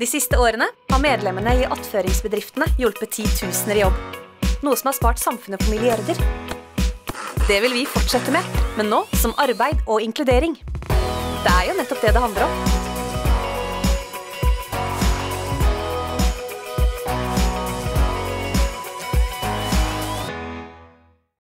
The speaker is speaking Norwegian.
De siste årene har medlemmene i attføringsbedriftene hjulpet titusener i jobb. Noe som har spart samfunnet for milliarder. Det vil vi fortsette med, men nå som arbeid og inkludering. Det er jo nettopp det det handler om.